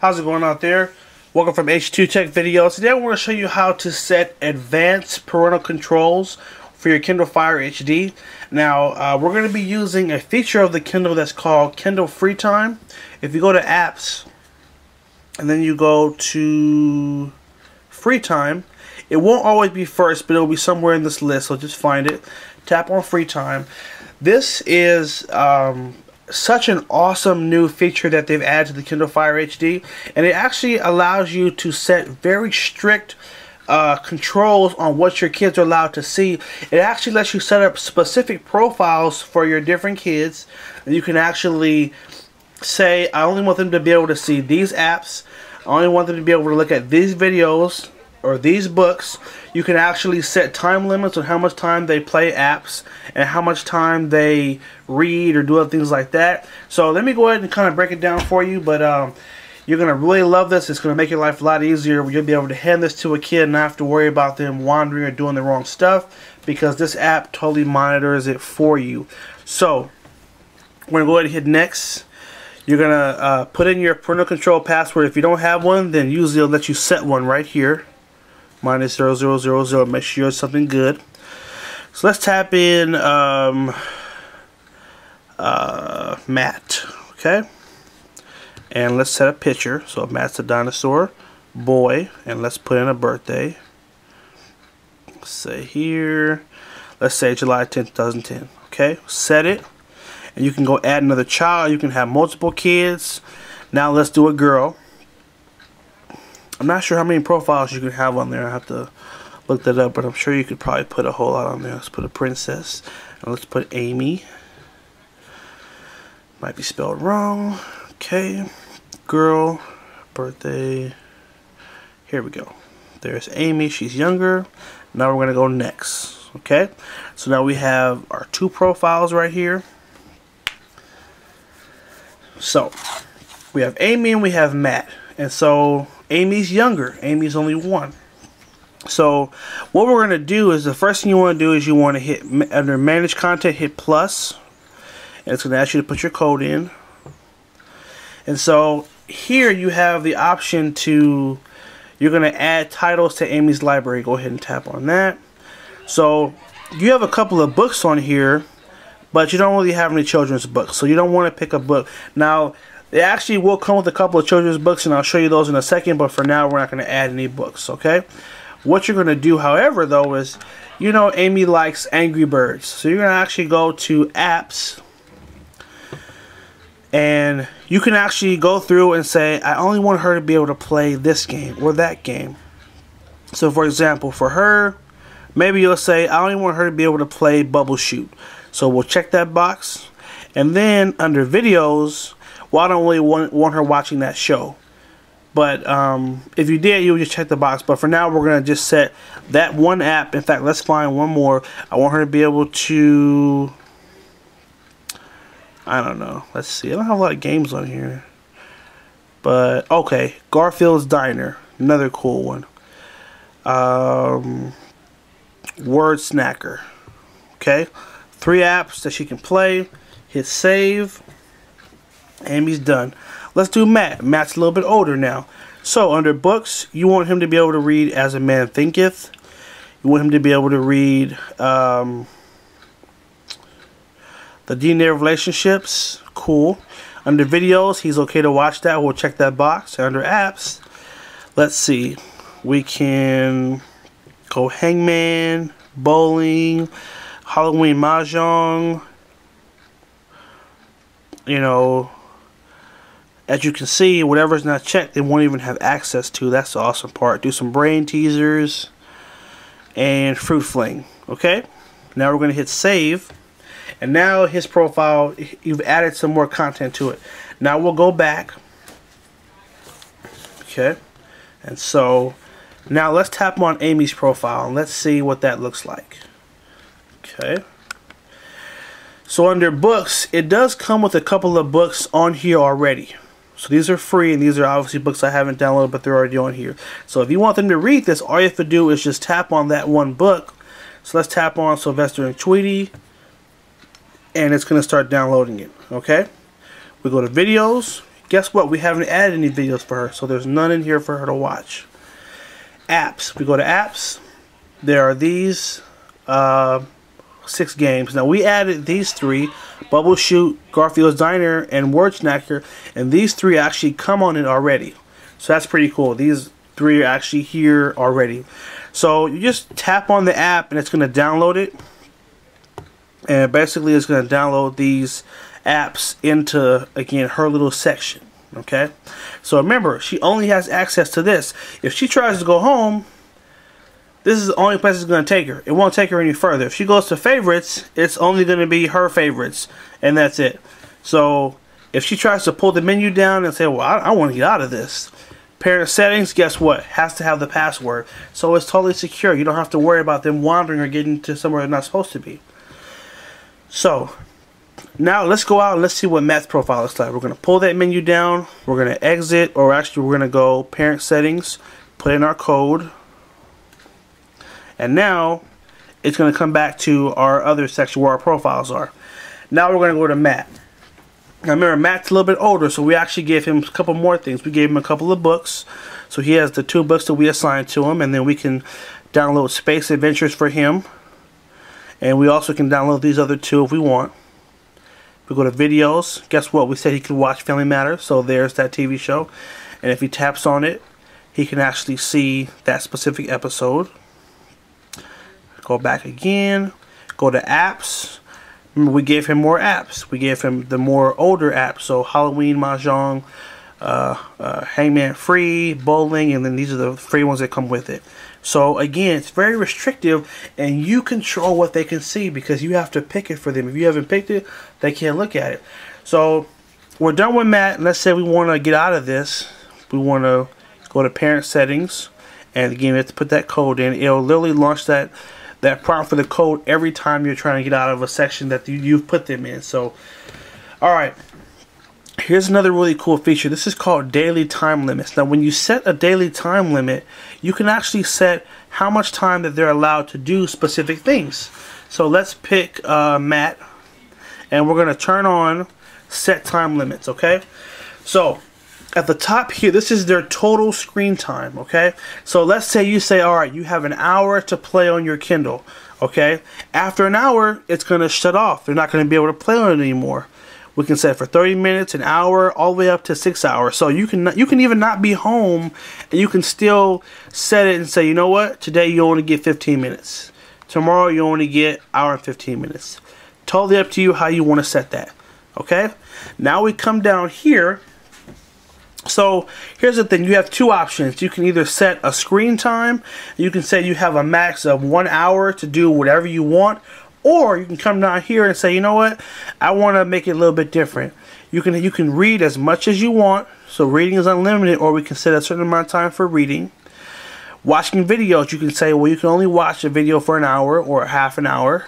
How's it going out there? Welcome from H2 Tech Videos. Today I want to show you how to set advanced parental controls for your Kindle Fire HD. Now uh, we're going to be using a feature of the Kindle that's called Kindle Free Time. If you go to apps and then you go to free time, it won't always be first but it'll be somewhere in this list so just find it. Tap on free time. This is um, such an awesome new feature that they've added to the Kindle Fire HD and it actually allows you to set very strict uh, controls on what your kids are allowed to see. It actually lets you set up specific profiles for your different kids and you can actually say I only want them to be able to see these apps I only want them to be able to look at these videos or these books, you can actually set time limits on how much time they play apps and how much time they read or do other things like that. So let me go ahead and kind of break it down for you, but um, you're going to really love this. It's going to make your life a lot easier. You'll be able to hand this to a kid and not have to worry about them wandering or doing the wrong stuff because this app totally monitors it for you. So we're going to go ahead and hit next. You're going to uh, put in your parental control password. If you don't have one, then usually it'll let you set one right here minus 0000. Make sure it's something good. So let's tap in um, uh, Matt. Okay. And let's set a picture. So Matt's a dinosaur boy. And let's put in a birthday. Say here. Let's say July 10th, 2010. Okay. Set it. And you can go add another child. You can have multiple kids. Now let's do a girl. I'm not sure how many profiles you can have on there. I have to look that up, but I'm sure you could probably put a whole lot on there. Let's put a princess. And let's put Amy. Might be spelled wrong. Okay. Girl. Birthday. Here we go. There's Amy. She's younger. Now we're going to go next. Okay. So now we have our two profiles right here. So we have Amy and we have Matt. And so Amy's younger. Amy's only one. So what we're going to do is the first thing you want to do is you want to hit under manage content hit plus and it's going to ask you to put your code in. And so here you have the option to you're going to add titles to Amy's library. Go ahead and tap on that. So you have a couple of books on here but you don't really have any children's books. So you don't want to pick a book. Now they actually will come with a couple of children's books, and I'll show you those in a second, but for now, we're not going to add any books, okay? What you're going to do, however, though, is, you know, Amy likes Angry Birds. So you're going to actually go to Apps, and you can actually go through and say, I only want her to be able to play this game or that game. So, for example, for her, maybe you'll say, I only want her to be able to play Bubbleshoot. So we'll check that box. And then under videos, well, I don't really want, want her watching that show. But um, if you did, you would just check the box. But for now, we're going to just set that one app. In fact, let's find one more. I want her to be able to... I don't know. Let's see. I don't have a lot of games on here. But, okay. Garfield's Diner. Another cool one. Um, Word Snacker. Okay. Three apps that she can play. Hit save. Amy's done. Let's do Matt. Matt's a little bit older now. So, under books, you want him to be able to read As a Man Thinketh. You want him to be able to read um, The DNA Relationships. Cool. Under videos, he's okay to watch that. We'll check that box. Under apps, let's see. We can go Hangman, Bowling, Halloween Mahjong. You know, as you can see, whatever's not checked, they won't even have access to. That's the awesome part. Do some brain teasers and fruit fling. Okay? Now we're going to hit save. And now his profile, you've added some more content to it. Now we'll go back. Okay? And so, now let's tap on Amy's profile and let's see what that looks like. Okay. So under books, it does come with a couple of books on here already. So these are free, and these are obviously books I haven't downloaded, but they're already on here. So if you want them to read this, all you have to do is just tap on that one book. So let's tap on Sylvester and Tweety, and it's going to start downloading it. Okay? We go to videos, guess what? We haven't added any videos for her, so there's none in here for her to watch. Apps. We go to apps. There are these uh, six games. Now we added these three, Bubble Shoot, Garfield's Diner, and Word Snacker, and these three actually come on it already. So that's pretty cool. These three are actually here already. So you just tap on the app and it's going to download it. And basically it's going to download these apps into, again, her little section. Okay? So remember, she only has access to this. If she tries to go home, this is the only place it's going to take her. It won't take her any further. If she goes to favorites, it's only going to be her favorites. And that's it. So if she tries to pull the menu down and say, well, I, I want to get out of this. Parent settings, guess what? Has to have the password. So it's totally secure. You don't have to worry about them wandering or getting to somewhere they're not supposed to be. So, now let's go out and let's see what Matt's profile looks like. We're going to pull that menu down. We're going to exit, or actually we're going to go parent settings, put in our code. And now it's going to come back to our other section where our profiles are. Now we're going to go to Matt. Now remember, Matt's a little bit older, so we actually gave him a couple more things. We gave him a couple of books. So he has the two books that we assigned to him, and then we can download Space Adventures for him. And we also can download these other two if we want. We go to videos. Guess what? We said he could watch Family Matters, so there's that TV show. And if he taps on it, he can actually see that specific episode. Go back again. Go to apps. Remember, we gave him more apps. We gave him the more older apps. So Halloween, Mahjong, uh, uh, Hangman Free, Bowling, and then these are the free ones that come with it. So again, it's very restrictive, and you control what they can see because you have to pick it for them. If you haven't picked it, they can't look at it. So we're done with Matt. Let's say we want to get out of this. We want to go to parent settings, and again, we have to put that code in. It'll literally launch that that prompt for the code every time you're trying to get out of a section that you, you've put them in. So, all right. Here's another really cool feature. This is called daily time limits. Now, when you set a daily time limit, you can actually set how much time that they're allowed to do specific things. So let's pick uh, Matt, and we're going to turn on set time limits, okay? So at the top here, this is their total screen time, okay? So let's say you say, all right, you have an hour to play on your Kindle, okay? After an hour, it's going to shut off. They're not going to be able to play on it anymore. We can set for 30 minutes, an hour, all the way up to six hours. So you can you can even not be home, and you can still set it and say, you know what, today you only get 15 minutes. Tomorrow you only get hour and 15 minutes. Totally up to you how you want to set that. Okay. Now we come down here so here's the thing, you have two options. You can either set a screen time, you can say you have a max of one hour to do whatever you want, or you can come down here and say, you know what, I want to make it a little bit different. You can you can read as much as you want, so reading is unlimited, or we can set a certain amount of time for reading. Watching videos, you can say, well, you can only watch a video for an hour or half an hour.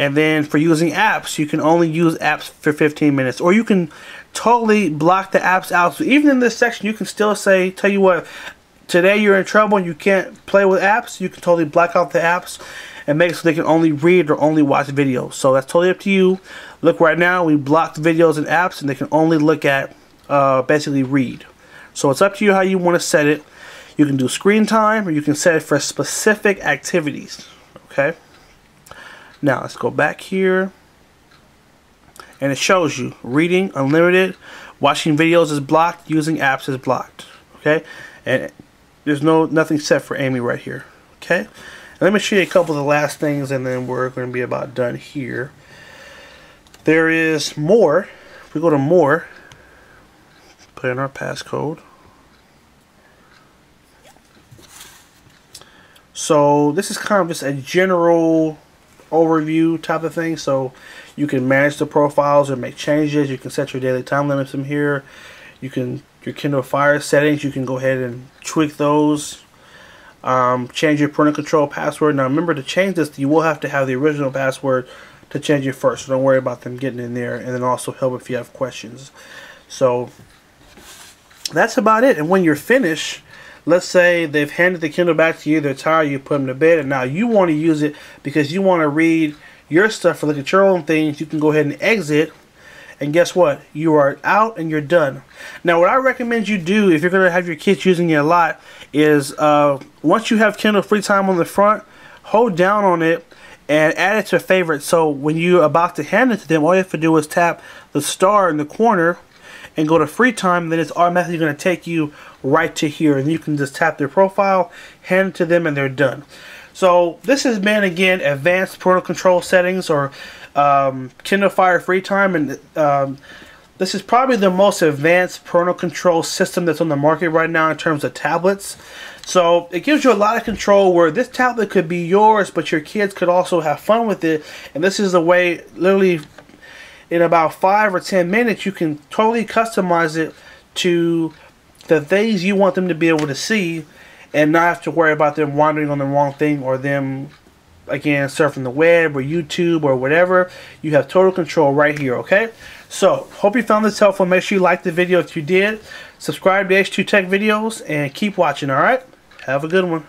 And then for using apps, you can only use apps for 15 minutes. Or you can totally block the apps out. So even in this section, you can still say, tell you what, today you're in trouble and you can't play with apps. You can totally black out the apps and make so they can only read or only watch videos. So that's totally up to you. Look right now, we blocked videos and apps and they can only look at, uh, basically read. So it's up to you how you want to set it. You can do screen time or you can set it for specific activities. Okay. Now let's go back here. And it shows you reading unlimited watching videos is blocked using apps is blocked okay? And there's no nothing set for Amy right here okay? Let me show you a couple of the last things and then we're going to be about done here. There is more. If we go to more put in our passcode. So this is kind of just a general overview type of thing. So you can manage the profiles or make changes. You can set your daily time limits from here. You can your Kindle Fire settings. You can go ahead and tweak those. Um, change your parental control password. Now remember to change this, you will have to have the original password to change it first. So don't worry about them getting in there. And then also help if you have questions. So that's about it. And when you're finished, let's say they've handed the Kindle back to you, they're tired, you put them to bed, and now you want to use it because you want to read your stuff or look at your own things, you can go ahead and exit. and guess what? You are out and you're done. Now, what I recommend you do if you're going to have your kids using it a lot is uh, once you have Kindle Free Time on the front, hold down on it and add it to favorite. So when you're about to hand it to them, all you have to do is tap the star in the corner and go to free time, then it's automatically going to take you right to here. And you can just tap their profile, hand it to them, and they're done. So this has been, again, advanced parental control settings or um, Kindle Fire free time. And um, this is probably the most advanced parental control system that's on the market right now in terms of tablets. So it gives you a lot of control where this tablet could be yours, but your kids could also have fun with it. And this is the way, literally, in about five or ten minutes, you can totally customize it to the things you want them to be able to see and not have to worry about them wandering on the wrong thing or them again surfing the web or YouTube or whatever. You have total control right here okay? So hope you found this helpful. Make sure you like the video if you did. Subscribe to H2 Tech videos and keep watching alright have a good one